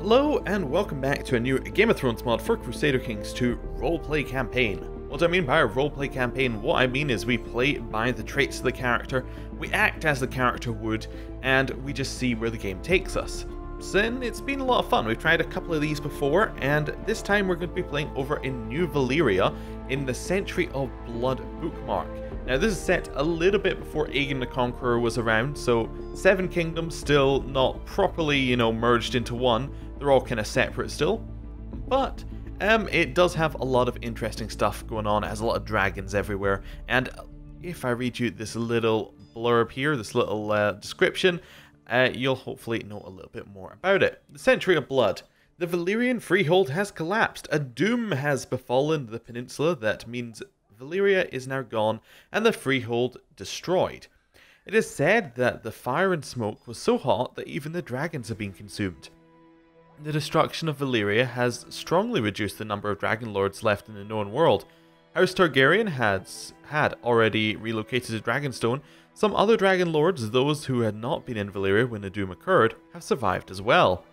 Hello and welcome back to a new Game of Thrones mod for Crusader Kings 2 roleplay campaign. What I mean by a roleplay campaign, what I mean is we play by the traits of the character, we act as the character would, and we just see where the game takes us. Sin, it's been a lot of fun. We've tried a couple of these before, and this time we're going to be playing over in New Valyria in the Century of Blood bookmark. Now this is set a little bit before Aegon the Conqueror was around, so Seven Kingdoms still not properly, you know, merged into one. They're all kind of separate still. But um, it does have a lot of interesting stuff going on. It has a lot of dragons everywhere. And if I read you this little blurb here, this little uh, description, uh, you'll hopefully know a little bit more about it. The Century of Blood. The Valyrian freehold has collapsed. A doom has befallen the peninsula that means Valyria is now gone and the freehold destroyed. It is said that the fire and smoke was so hot that even the dragons have been consumed. The destruction of Valyria has strongly reduced the number of dragon lords left in the known world. House Targaryen has had already relocated to Dragonstone. Some other dragon lords, those who had not been in Valyria when the doom occurred, have survived as well.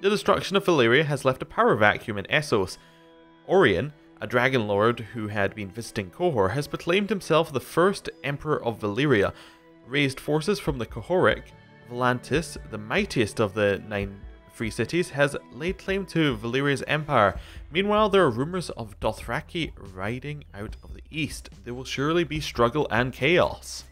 The destruction of Valyria has left a power vacuum in Essos. Aurion, a dragon lord who had been visiting Qohor, has proclaimed himself the first emperor of Valyria, raised forces from the Qohoric. Volantis, the mightiest of the nine free cities, has laid claim to Valyria's empire. Meanwhile, there are rumors of Dothraki riding out of the east. There will surely be struggle and chaos.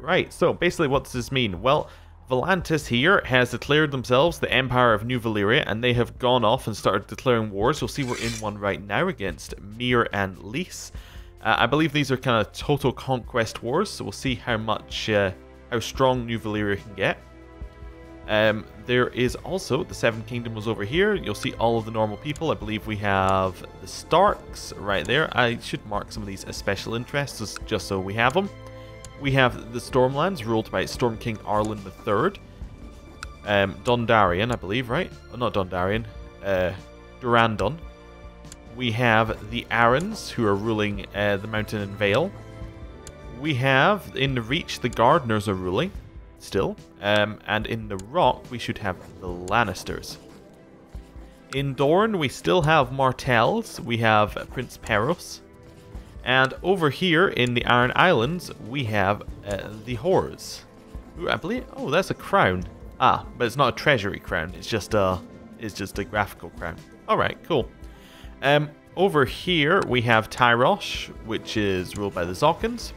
Right, so basically what does this mean? Well, Volantis here has declared themselves the Empire of New Valyria, and they have gone off and started declaring wars. You'll see we're in one right now against Myr and Lys. Uh, I believe these are kind of total conquest wars, so we'll see how much, uh, how strong New Valyria can get. Um, there is also the Seven Kingdoms over here. You'll see all of the normal people. I believe we have the Starks right there. I should mark some of these as special interests just so we have them. We have the Stormlands ruled by Storm King Arlan III. Um, Dondarrion, I believe, right? Oh, not Dondarrion. Uh, Durrandon. We have the Arryns, who are ruling uh, the Mountain and Vale. We have, in the Reach, the Gardeners are ruling, still. Um, and in the Rock, we should have the Lannisters. In Dorne, we still have Martells. We have Prince Peros. And over here in the Iron Islands, we have uh, the Hoares. Ooh, I believe. Oh, that's a crown. Ah, but it's not a treasury crown. It's just a. It's just a graphical crown. All right, cool. Um, over here we have Tyrosh, which is ruled by the Zoccans.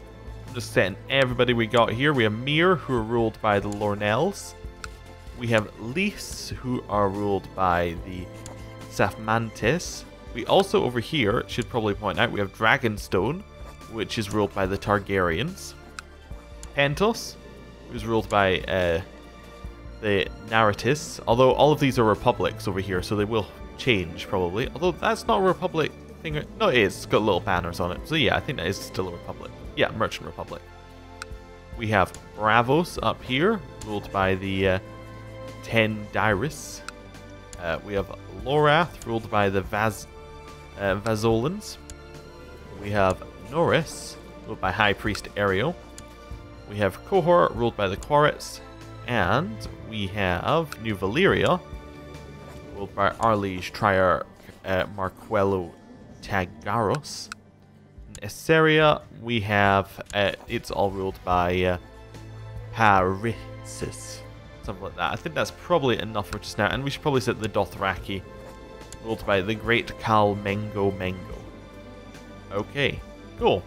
Just setting everybody we got here. We have Myr, who are ruled by the Lornels. We have Lys, who are ruled by the Saphmantes. We also over here should probably point out we have Dragonstone, which is ruled by the Targaryens. Pentos, who's ruled by uh, the Narratis. Although all of these are republics over here, so they will change probably. Although that's not a republic thing. No, it is. It's got little banners on it. So yeah, I think that is still a republic. Yeah, Merchant Republic. We have Braavos up here, ruled by the uh, Ten Dairis. Uh, we have Lorath, ruled by the Vaz uh, Vazolans. We have Norvos, ruled by High Priest Ariel. We have Qohor, ruled by the Quaritts. And we have New Valyria, ruled by Arlige Triarch uh, Marquello Tagaros. In Esseria, we have, uh, it's all ruled by uh, Parissus. Something like that. I think that's probably enough for just now. And we should probably set the Dothraki ruled by the great Khal Mengo Mengo. Okay, cool.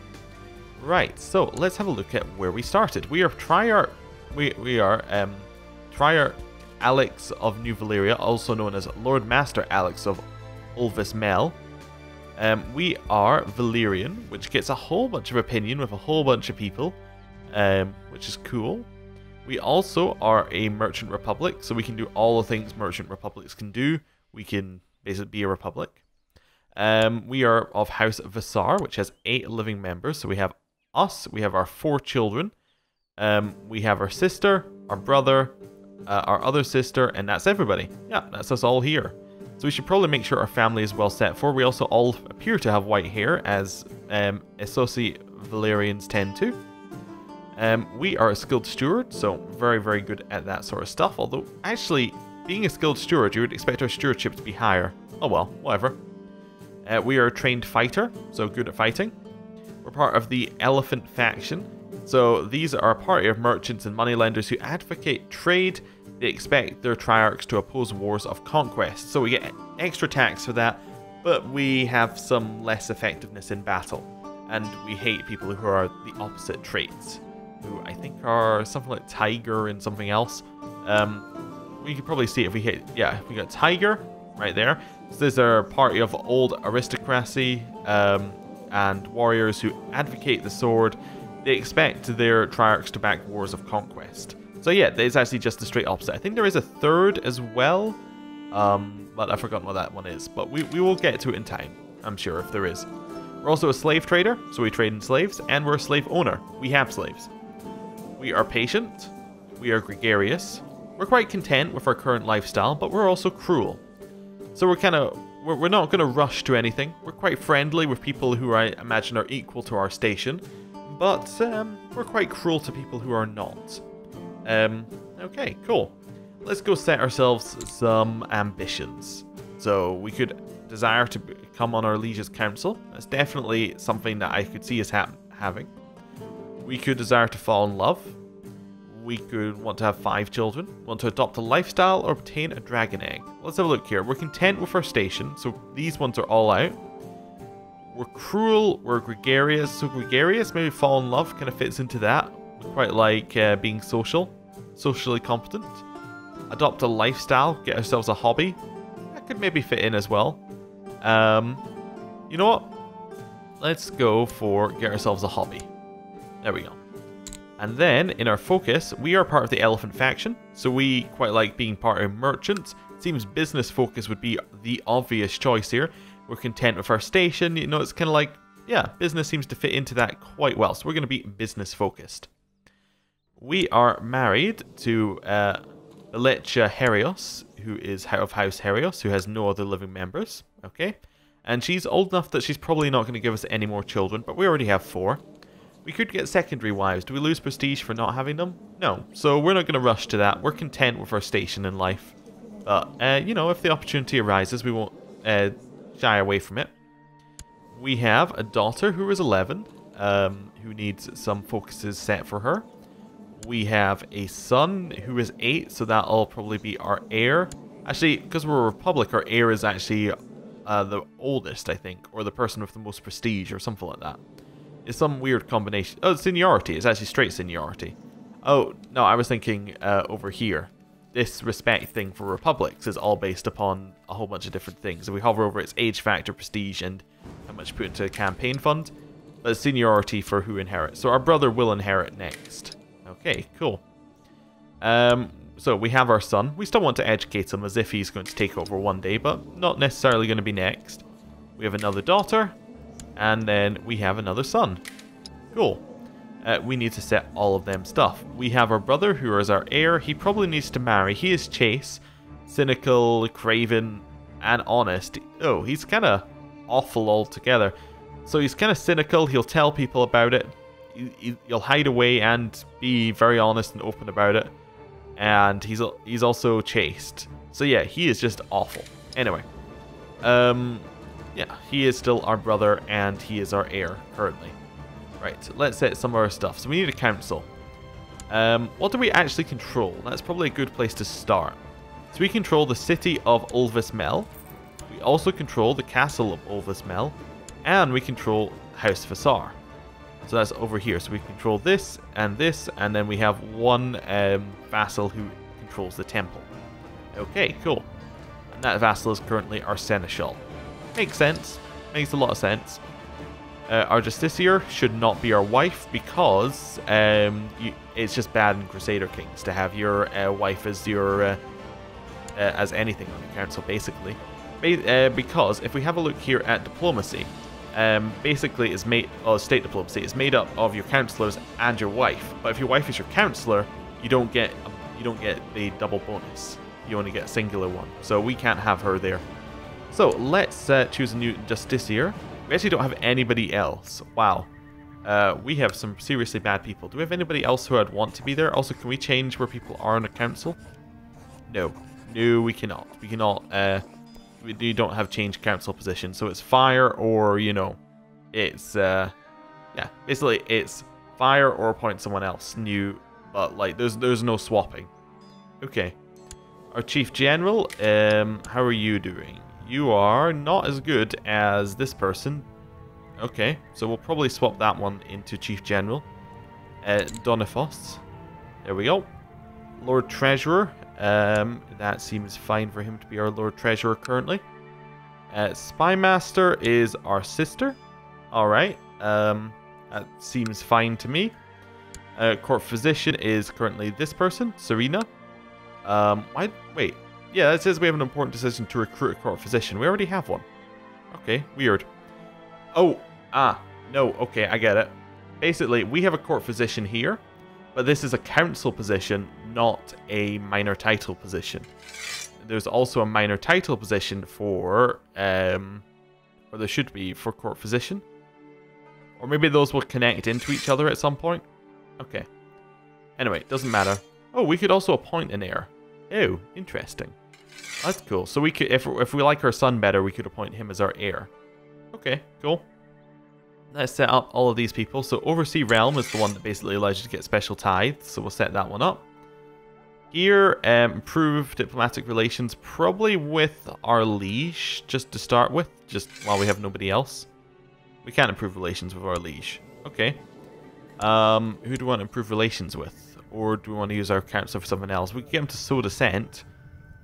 Right, so let's have a look at where we started. We are Triarch, we, we are um, Triarch Alex of New Valyria, also known as Lord Master Alex of Ulvis Mel. Um, we are Valyrian, which gets a whole bunch of opinion with a whole bunch of people, um, which is cool. We also are a merchant republic, so we can do all the things merchant republics can do. We can basically be a republic. Um, we are of House Vassar, which has eight living members. So we have us, we have our four children, um, we have our sister, our brother, uh, our other sister, and that's everybody. Yeah, that's us all here. So we should probably make sure our family is well set for. We also all appear to have white hair, as um, Essosi Valyrians tend to. Um, we are a skilled steward, so very, very good at that sort of stuff. Although, actually, being a skilled steward, you would expect our stewardship to be higher. Oh well, whatever. Uh, we are a trained fighter, so good at fighting. We're part of the Elephant faction. So these are a party of merchants and moneylenders who advocate trade. They expect their triarchs to oppose wars of conquest. So we get extra tax for that, but we have some less effectiveness in battle. And we hate people who are the opposite traits, who I think are something like Tiger and something else. Um, we could probably see if we hit, yeah, we got Tiger right there. So are a party of old aristocracy um, and warriors who advocate the sword. They expect their triarchs to back wars of conquest. So yeah, it's actually just the straight opposite. I think there is a third as well, um, but I've forgotten what that one is. But we, we will get to it in time, I'm sure, if there is. We're also a slave trader, so we trade in slaves, and we're a slave owner. We have slaves. We are patient. We are gregarious. We're quite content with our current lifestyle, but we're also cruel. So we're kind of we're, we're not going to rush to anything. We're quite friendly with people who I imagine are equal to our station, but um, we're quite cruel to people who are not. Um, okay, cool. Let's go set ourselves some ambitions. So we could desire to come on our liege's council. That's definitely something that I could see us ha having. We could desire to fall in love we could want to have five children, want to adopt a lifestyle, or obtain a dragon egg. Let's have a look here. We're content with our station, so these ones are all out. We're cruel, we're gregarious, so gregarious, maybe fall in love, kind of fits into that. We quite like uh, being social, socially competent. Adopt a lifestyle, get ourselves a hobby. That could maybe fit in as well. Um, you know what? Let's go for get ourselves a hobby. There we go. And then, in our focus, we are part of the Elephant faction, so we quite like being part of merchants. Seems business focus would be the obvious choice here. We're content with our station, you know, it's kind of like, yeah, business seems to fit into that quite well, so we're going to be business focused. We are married to uh, Herios, who is of House Herios, who has no other living members, okay? And she's old enough that she's probably not going to give us any more children, but we already have four. We could get secondary wives. Do we lose prestige for not having them? No. So we're not going to rush to that. We're content with our station in life. But, uh, you know, if the opportunity arises, we won't uh, shy away from it. We have a daughter who is 11, um, who needs some focuses set for her. We have a son who is 8, so that'll probably be our heir. Actually, because we're a republic, our heir is actually uh, the oldest, I think, or the person with the most prestige, or something like that. It's some weird combination. Oh, seniority. It's actually straight seniority. Oh, no, I was thinking uh, over here. This respect thing for republics is all based upon a whole bunch of different things. If we hover over its age factor, prestige, and how much put into a campaign fund. But seniority for who inherits. So our brother will inherit next. Okay, cool. Um, so we have our son. We still want to educate him as if he's going to take over one day, but not necessarily going to be next. We have another daughter. And then we have another son. Cool. Uh, we need to set all of them stuff. We have our brother who is our heir. He probably needs to marry. He is Chaste. Cynical, craven, and honest. Oh, he's kind of awful altogether. So he's kind of cynical. He'll tell people about it. He'll hide away and be very honest and open about it. And he's he's also chaste. So yeah, he is just awful. Anyway, um, yeah, he is still our brother and he is our heir currently. Right, let's set some of our stuff. So we need a council. Um, what do we actually control? That's probably a good place to start. So we control the city of Ulvis Mel. We also control the castle of Ulvis Mel. And we control House Vassar. So that's over here. So we control this and this. And then we have one um, vassal who controls the temple. Okay, cool. And that vassal is currently our seneschal. Makes sense. Makes a lot of sense. Uh, our Justiciar should not be our wife because um, you, it's just bad in Crusader Kings to have your uh, wife as your uh, uh as anything on the council, basically. Ba uh, because if we have a look here at diplomacy, um, basically is made or state diplomacy is made up of your councillors and your wife. But if your wife is your councillor, you don't get you don't get the double bonus. You only get a singular one. So we can't have her there. So let's uh, choose a new Justiciar. We actually don't have anybody else. Wow. Uh, we have some seriously bad people. Do we have anybody else who I'd want to be there? Also, can we change where people are on a council? No. No, we cannot. We cannot. Uh, we don't have change council position, so it's fire or you know, it's uh, yeah, basically it's fire or appoint someone else new, but like there's there's no swapping. Okay, our chief general. Um, how are you doing? You are not as good as this person. Okay, so we'll probably swap that one into chief general. Uh, Donifos. There we go. Lord Treasurer. Um, that seems fine for him to be our Lord Treasurer currently. Uh, Spymaster is our sister. Alright. Um, that seems fine to me. Uh, Court Physician is currently this person, Serena. Um, why? Wait. Yeah, it says we have an important decision to recruit a Court Physician. We already have one. Okay, weird. Oh, ah, no, okay, I get it. Basically, we have a Court Physician here. But this is a council position, not a minor title position. There's also a minor title position for, um, or there should be for court physician. Or maybe those will connect into each other at some point. Okay. Anyway, it doesn't matter. Oh, we could also appoint an heir. Oh, interesting. That's cool. So we could, if if we like our son better, we could appoint him as our heir. Okay, cool. Let's set up all of these people. So Oversea Realm is the one that basically allows you to get special tithes. So we'll set that one up. Here, um, improve diplomatic relations, probably with our liege, just to start with, just while we have nobody else. We can't improve relations with our liege. Okay. Um, who do we want to improve relations with? Or do we want to use our council for someone else? We can get him to sow dissent.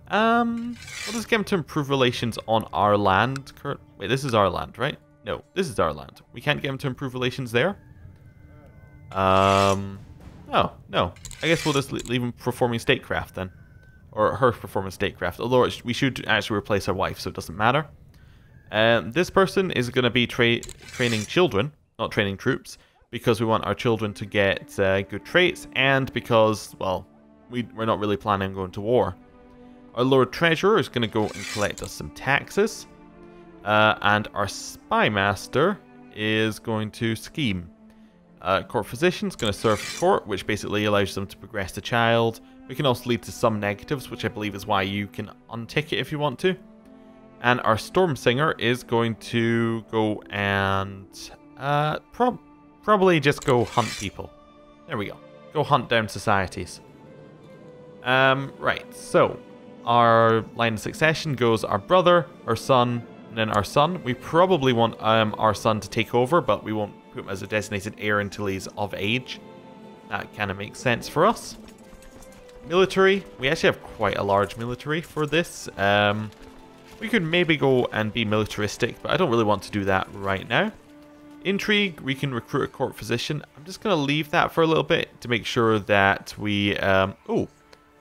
Um, we'll just get him to improve relations on our land. Wait, this is our land, right? No, this is our land. We can't get him to improve relations there. Um, oh, no. I guess we'll just leave him performing statecraft then. Or her performing statecraft. Although we should actually replace her wife, so it doesn't matter. Um, this person is going to be tra training children, not training troops, because we want our children to get uh, good traits, and because, well, we, we're not really planning on going to war. Our Lord Treasurer is going to go and collect us some taxes. Uh, and our spy master is going to scheme. Uh, court physician is going to serve court, which basically allows them to progress the child. It can also lead to some negatives, which I believe is why you can untick it if you want to. And our storm singer is going to go and uh, prob probably just go hunt people. There we go. Go hunt down societies. Um, right, so our line of succession goes our brother, our son, and then our son, we probably want um, our son to take over, but we won't put him as a designated heir until he's of age. That kind of makes sense for us. Military, we actually have quite a large military for this. Um, we could maybe go and be militaristic, but I don't really want to do that right now. Intrigue, we can recruit a court physician. I'm just going to leave that for a little bit to make sure that we... Um, oh,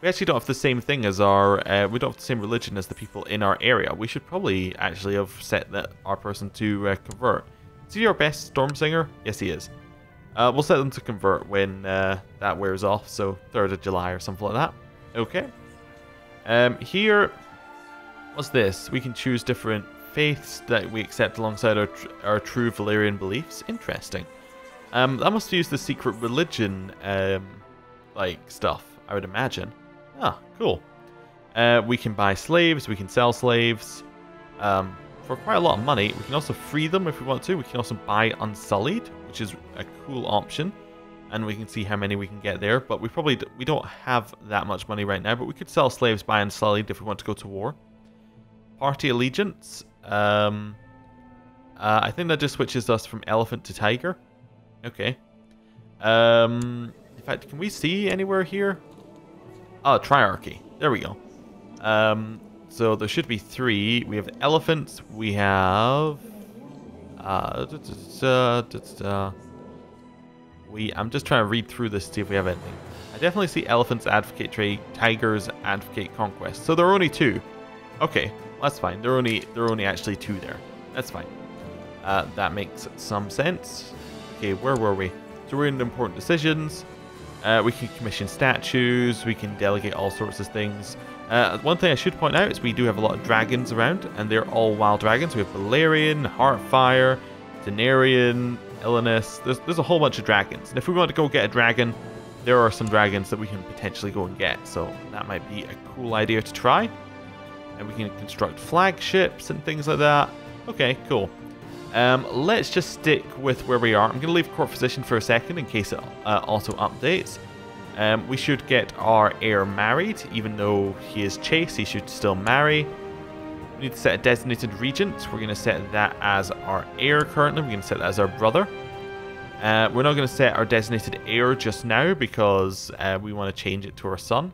we actually don't have the same thing as our... Uh, we don't have the same religion as the people in our area. We should probably actually have set that our person to uh, convert. Is he our best storm singer? Yes, he is. Uh, we'll set them to convert when uh, that wears off, so 3rd of July or something like that. Okay. Um, here, what's this? We can choose different faiths that we accept alongside our, tr our true Valyrian beliefs. Interesting. Um, I must use the secret religion, um, like, stuff, I would imagine. Ah, cool. Uh, we can buy slaves, we can sell slaves um, for quite a lot of money. We can also free them if we want to. We can also buy Unsullied, which is a cool option. And we can see how many we can get there. But we probably we don't have that much money right now. But we could sell slaves, buy Unsullied if we want to go to war. Party Allegiance. Um, uh, I think that just switches us from elephant to tiger. Okay. Um, in fact, can we see anywhere here? Oh, triarchy. There we go. Um, so there should be three. We have elephants. We have... Uh, da, da, da, we. I'm just trying to read through this to see if we have anything. I definitely see elephants advocate trade, tigers advocate conquest. So there are only two. Okay, that's fine. There are only there are only actually two there. That's fine. Uh, that makes some sense. Okay, where were we? So we're in important decisions. Uh, we can commission statues, we can delegate all sorts of things. Uh, one thing I should point out is we do have a lot of dragons around, and they're all wild dragons. We have Balerion, Heartfire, Denarian, Illinois. There's, there's a whole bunch of dragons. And if we want to go get a dragon, there are some dragons that we can potentially go and get. So that might be a cool idea to try. And we can construct flagships and things like that. Okay, cool. Um, let's just stick with where we are. I'm going to leave court physician for a second in case it uh, auto updates. Um, we should get our heir married, even though he is chaste, he should still marry. We need to set a designated regent. We're going to set that as our heir currently. We're going to set that as our brother. Uh, we're not going to set our designated heir just now because uh, we want to change it to our son.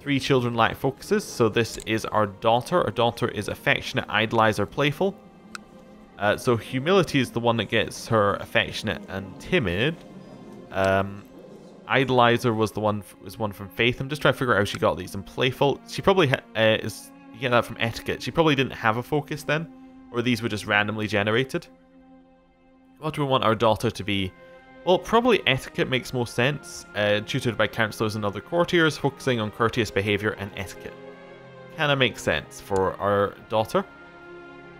Three children lack focuses, so this is our daughter. Our daughter is affectionate, idolizer, playful. Uh, so humility is the one that gets her affectionate and timid. Um, idolizer was the one was one from faith. I'm just trying to figure out how she got these. And playful, she probably uh, is. You get that from etiquette. She probably didn't have a focus then, or these were just randomly generated. What do we want our daughter to be? Well, probably etiquette makes most sense. Uh, tutored by counselors and other courtiers, focusing on courteous behavior and etiquette. Kinda makes sense for our daughter.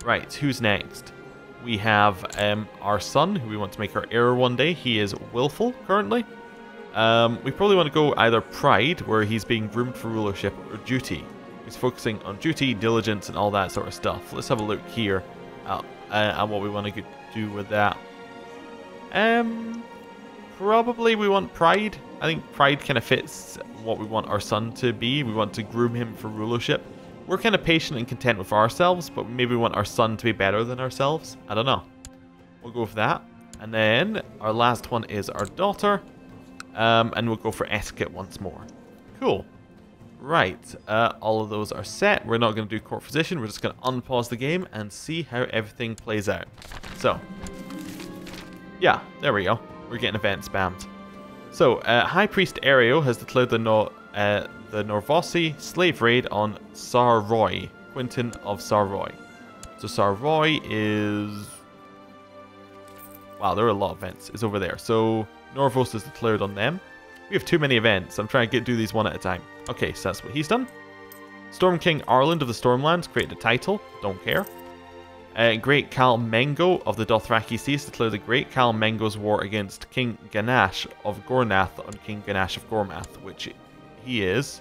Right, who's next? we have um, our son, who we want to make our heir one day. He is willful currently. Um, we probably want to go either pride, where he's being groomed for rulership, or duty. He's focusing on duty, diligence, and all that sort of stuff. Let's have a look here at, uh, at what we want to do with that. Um, probably we want pride. I think pride kind of fits what we want our son to be. We want to groom him for rulership. We're kind of patient and content with ourselves, but maybe we want our son to be better than ourselves. I don't know. We'll go with that. And then our last one is our daughter. Um, and we'll go for etiquette once more. Cool. Right, uh, all of those are set. We're not going to do court physician. We're just going to unpause the game and see how everything plays out. So, yeah, there we go. We're getting event spammed. So, uh, High Priest Ario has declared the no uh, the Norvosi slave raid on Sarhoy, Quinton of Sarhoy. So Sarhoy is... Wow, there are a lot of events. It's over there. So Norvos is declared on them. We have too many events. I'm trying to get do these one at a time. Okay, so that's what he's done. Storm King Arlan of the Stormlands created a title. Don't care. Uh, Great Khal Mengo of the Dothraki Seas declared the Great Khal Mengo's war against King Ganash of Gornath on King Ganash of Gormath, which he is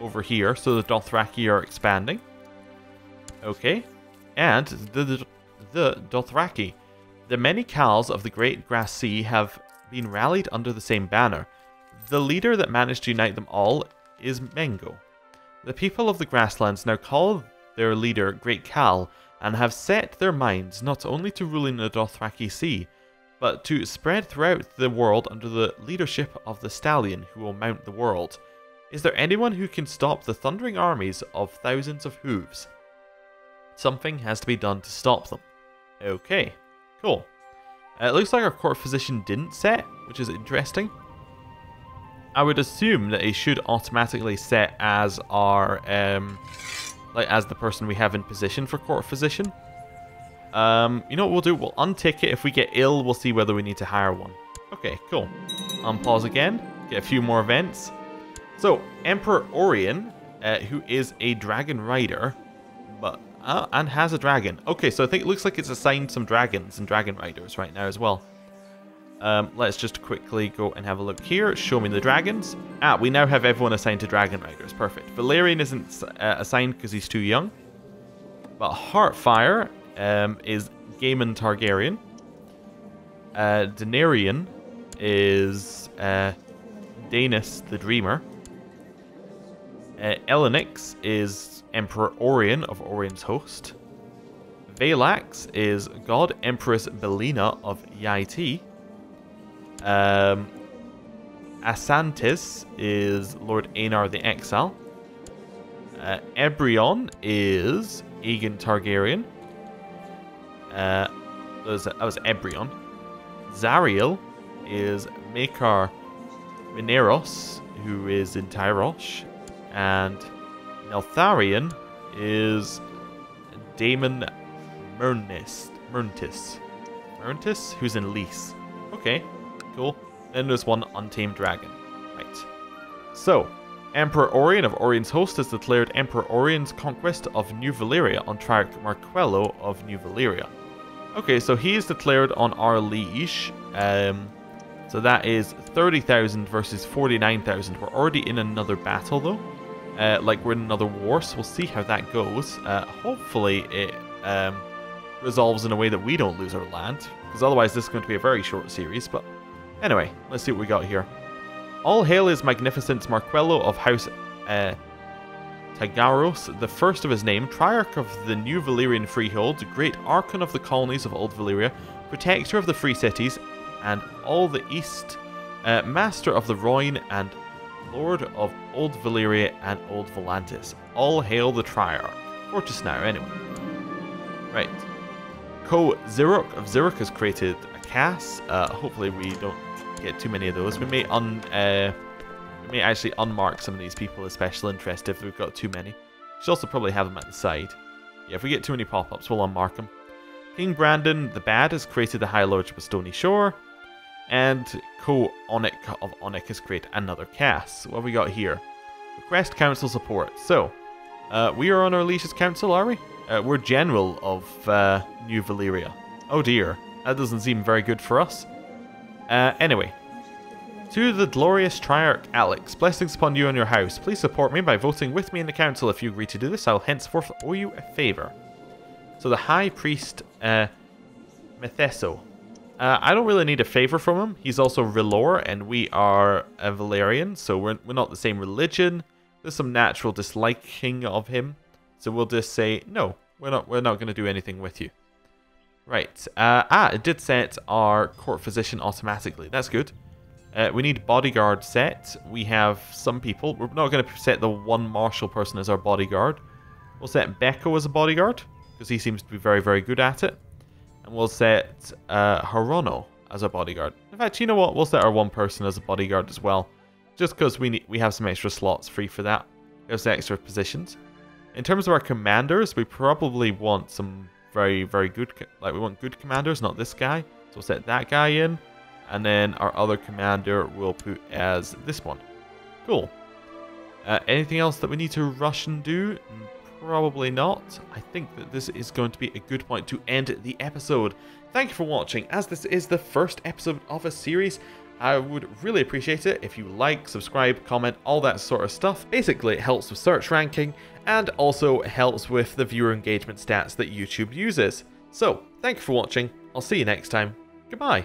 over here. So the Dothraki are expanding. Okay. And the, the, the Dothraki. The many Khals of the Great Grass Sea have been rallied under the same banner. The leader that managed to unite them all is Mengo. The people of the grasslands now call their leader Great Khal and have set their minds not only to ruling the Dothraki Sea, but to spread throughout the world under the leadership of the stallion who will mount the world. Is there anyone who can stop the thundering armies of thousands of hooves? Something has to be done to stop them. Okay, cool. Uh, it looks like our court physician didn't set, which is interesting. I would assume that he should automatically set as our, um, like as the person we have in position for court physician. Um, you know what we'll do? We'll untick it. If we get ill, we'll see whether we need to hire one. Okay, cool. Unpause again. Get a few more events. So, Emperor Orion, uh, who is a dragon rider, but uh, and has a dragon. Okay, so I think it looks like it's assigned some dragons and dragon riders right now as well. Um, let's just quickly go and have a look here. Show me the dragons. Ah, we now have everyone assigned to dragon riders. Perfect. Balerion isn't uh, assigned because he's too young. But Heartfire um, is Gaemon Targaryen. Uh, is uh, Daenys the Dreamer. Uh, Elenix is Emperor Orion of Orion's host. Velax is God Empress Belina of Yi Ti. Um, Asantis is Lord Aenar the Exile. Uh, Ebryon is Aegon Targaryen. Uh, that was, that was Ebryon. Zariel is Maekar Mineros, who is in Tyrosh. And Neltharion is Daemon Merntis. Merntis. Merntis? Who's in Lys. Okay, cool. Then there's one untamed dragon. Right. So, Emperor Orion of Orion's host has declared Emperor Orion's conquest of New Valyria on Triarch Marquello of New Valyria. Okay, so he is declared on our liege. Um, So that is 30,000 versus 49,000. We're already in another battle though. Uh, like we're in another war, so we'll see how that goes. Uh, hopefully it um, resolves in a way that we don't lose our land, because otherwise this is going to be a very short series. But anyway, let's see what we got here. All hail his magnificence Marquello of House uh, Tagaros, the first of his name, Triarch of the New Valyrian Freehold, Great Archon of the colonies of Old Valyria, Protector of the Free Cities, and all the East, uh, Master of the Rhoyne, and Lord of Old Valyria and Old Volantis. All hail the Triarch. Fortress now, anyway. Right. Ko Zirok of Zirok has created a khas. Uh, hopefully we don't get too many of those. We may un uh, we may actually unmark some of these people as special interest if we've got too many. Should also probably have them at the side. Yeah, if we get too many pop-ups, we'll unmark them. King Brandon the Bad has created the High Lordship of Stony Shore. And Ko Onik of Onik has created another cast. What have we got here? Request council support. So, uh, we are on our Liege's council, are we? Uh, we're general of uh, New Valyria. Oh dear, that doesn't seem very good for us. Uh, anyway, to the glorious Triarch Alex, blessings upon you and your house. Please support me by voting with me in the council. If you agree to do this, I'll henceforth owe you a favour. So the High Priest, uh, Metheso. Uh, I don't really need a favour from him. He's also R'hllor, and we are a Valyrian, so we're, we're not the same religion. There's some natural disliking of him. So we'll just say, no, we're not, we're not going to do anything with you. Right. Uh, ah, it did set our court physician automatically. That's good. Uh, we need bodyguard set. We have some people. We're not going to set the one martial person as our bodyguard. We'll set Becco as a bodyguard, because he seems to be very, very good at it. And we'll set uh, Hirono as a bodyguard. In fact, you know what? We'll set our one person as a bodyguard as well. Just because we need, we have some extra slots free for that. Some extra positions. In terms of our commanders, we probably want some very, very good... Like, we want good commanders, not this guy. So we'll set that guy in. And then our other commander we'll put as this one. Cool. Uh, anything else that we need to rush and do? Probably not. I think that this is going to be a good point to end the episode. Thank you for watching. As this is the first episode of a series, I would really appreciate it if you like, subscribe, comment, all that sort of stuff. Basically, it helps with search ranking and also helps with the viewer engagement stats that YouTube uses. So, thank you for watching. I'll see you next time. Goodbye.